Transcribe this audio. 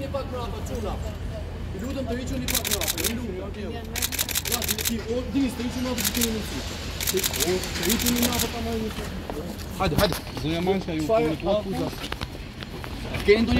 не покрапа, чуна. Людям то ничего не покрапа, не людям, а діло. Ладно, ти, о, дивись, то нічого надо дітей не несу. Ти, о, то нічого не. Хайде, хайде. Займайся, я його